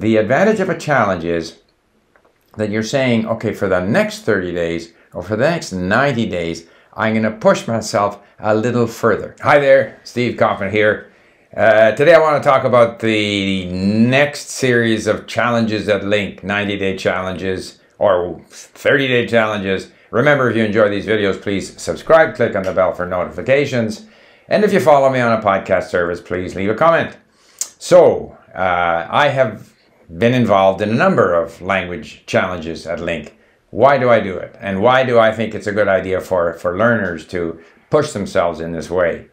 the advantage of a challenge is that you're saying, okay, for the next 30 days or for the next 90 days, I'm going to push myself a little further. Hi there, Steve Kaufmann here. Uh, today I want to talk about the next series of challenges at LingQ 90 day challenges or 30 day challenges. Remember, if you enjoy these videos, please subscribe, click on the bell for notifications. And if you follow me on a podcast service, please leave a comment. So, uh, I have been involved in a number of language challenges at LingQ. Why do I do it? And why do I think it's a good idea for, for learners to push themselves in this way?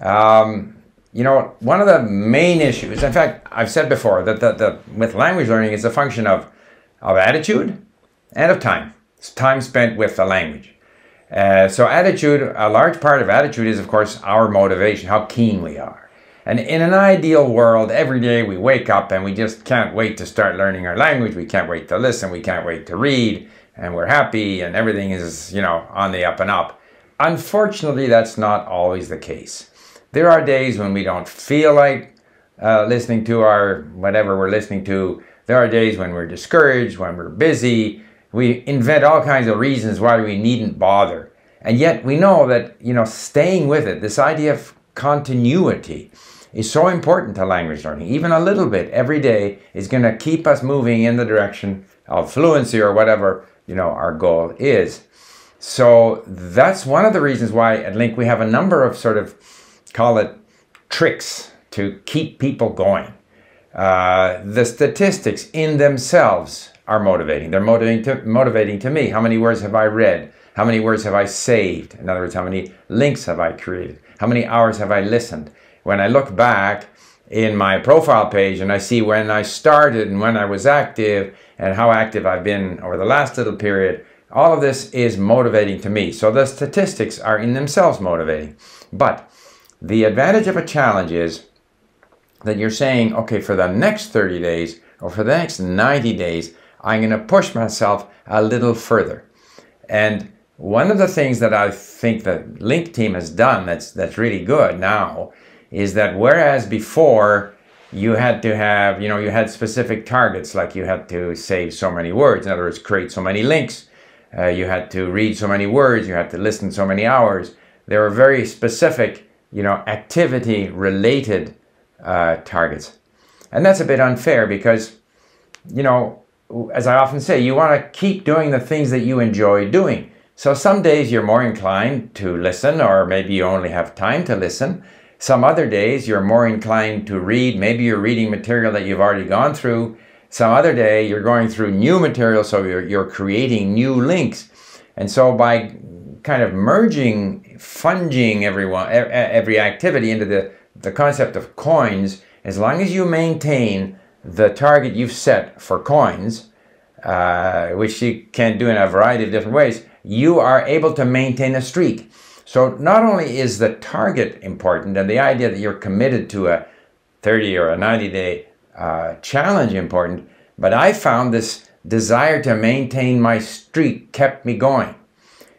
Um, you know, one of the main issues, in fact, I've said before that the, the, with language learning, it's a function of, of attitude and of time. It's time spent with the language. Uh, so attitude, a large part of attitude is, of course, our motivation, how keen we are. And in an ideal world, every day we wake up and we just can't wait to start learning our language. We can't wait to listen. We can't wait to read. And we're happy and everything is, you know, on the up and up. Unfortunately, that's not always the case. There are days when we don't feel like uh, listening to our whatever we're listening to. There are days when we're discouraged, when we're busy. We invent all kinds of reasons why we needn't bother. And yet we know that, you know, staying with it, this idea of continuity, is so important to language learning. Even a little bit every day is going to keep us moving in the direction of fluency or whatever, you know, our goal is. So that's one of the reasons why at LingQ we have a number of sort of, call it tricks to keep people going. Uh, the statistics in themselves are motivating. They're motivating to, motivating to me. How many words have I read? How many words have I saved? In other words, how many LingQs have I created? How many hours have I listened? When I look back in my profile page and I see when I started and when I was active and how active I've been over the last little period, all of this is motivating to me. So the statistics are in themselves motivating. But the advantage of a challenge is that you're saying, okay, for the next 30 days or for the next 90 days, I'm going to push myself a little further. And one of the things that I think the LingQ team has done that's that's really good now is that whereas before you had to have, you know, you had specific targets, like you had to save so many words, in other words, create so many LingQs, uh, you had to read so many words, you had to listen so many hours. There were very specific, you know, activity related uh, targets. And that's a bit unfair because, you know, as I often say, you want to keep doing the things that you enjoy doing. So some days you're more inclined to listen, or maybe you only have time to listen. Some other days you're more inclined to read. Maybe you're reading material that you've already gone through. Some other day you're going through new material, so you're, you're creating new LingQs. And so by kind of merging, funging everyone, every activity into the, the concept of coins, as long as you maintain the target you've set for coins, uh, which you can do in a variety of different ways, you are able to maintain a streak. So not only is the target important and the idea that you're committed to a 30 or a 90 day uh, challenge important, but I found this desire to maintain my streak kept me going.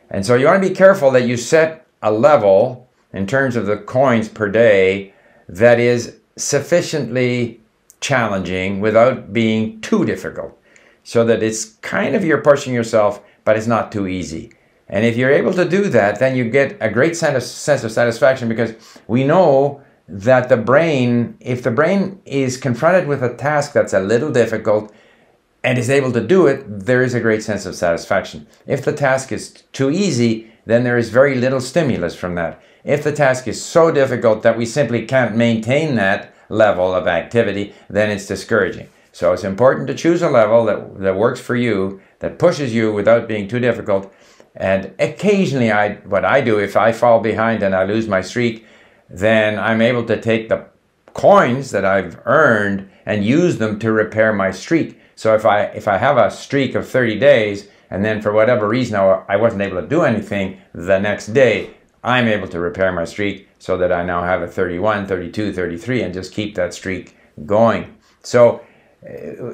And so you want to be careful that you set a level in terms of the coins per day that is sufficiently challenging without being too difficult so that it's kind of you're pushing yourself, but it's not too easy. And if you're able to do that, then you get a great sense of satisfaction because we know that the brain, if the brain is confronted with a task that's a little difficult and is able to do it, there is a great sense of satisfaction. If the task is too easy, then there is very little stimulus from that. If the task is so difficult that we simply can't maintain that level of activity, then it's discouraging. So it's important to choose a level that, that works for you, that pushes you without being too difficult, and occasionally, I what I do if I fall behind and I lose my streak, then I'm able to take the coins that I've earned and use them to repair my streak. So if I if I have a streak of 30 days and then for whatever reason I wasn't able to do anything the next day, I'm able to repair my streak so that I now have a 31, 32, 33 and just keep that streak going. So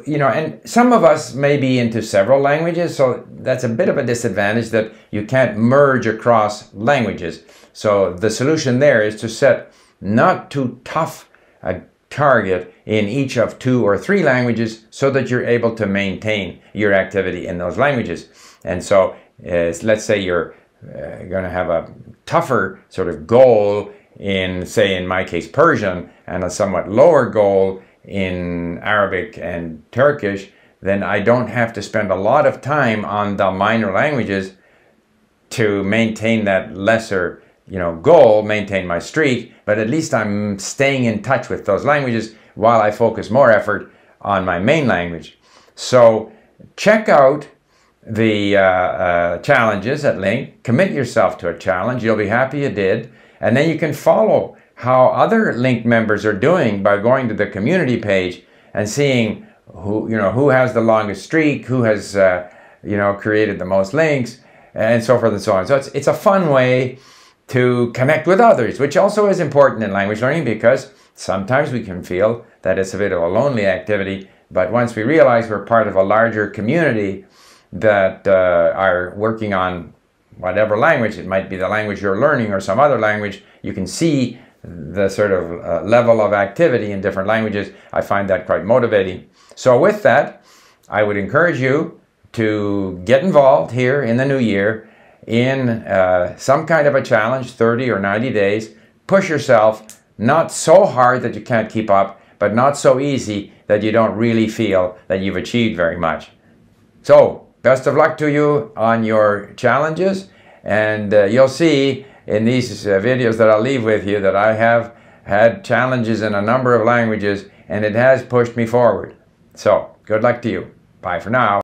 you know, and some of us may be into several languages, so that's a bit of a disadvantage that you can't merge across languages. So the solution there is to set not too tough a target in each of two or three languages so that you're able to maintain your activity in those languages. And so, uh, let's say you're uh, going to have a tougher sort of goal in, say, in my case, Persian, and a somewhat lower goal in Arabic and Turkish, then I don't have to spend a lot of time on the minor languages to maintain that lesser you know goal maintain my streak but at least i'm staying in touch with those languages while i focus more effort on my main language. So check out the uh, uh, challenges at LingQ commit yourself to a challenge. You'll be happy you did. And then you can follow how other LingQ members are doing by going to the community page and seeing who you know who has the longest streak who has uh, you know created the most LingQs and so forth and so on. So it's, it's a fun way to connect with others, which also is important in language learning because sometimes we can feel that it's a bit of a lonely activity. But once we realize we're part of a larger community that uh, are working on whatever language, it might be the language you're learning or some other language, you can see the sort of uh, level of activity in different languages. I find that quite motivating. So, with that, I would encourage you to get involved here in the new year in uh, some kind of a challenge, 30 or 90 days. Push yourself, not so hard that you can't keep up, but not so easy that you don't really feel that you've achieved very much. So, best of luck to you on your challenges, and uh, you'll see in these uh, videos that I'll leave with you that I have had challenges in a number of languages, and it has pushed me forward. So, good luck to you. Bye for now.